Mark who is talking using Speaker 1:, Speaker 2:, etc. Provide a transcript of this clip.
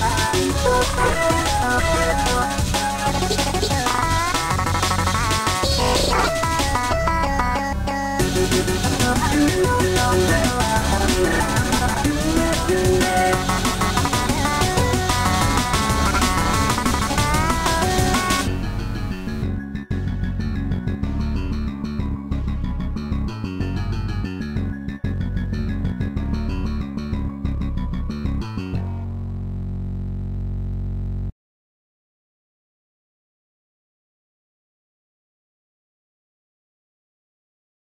Speaker 1: Thank you.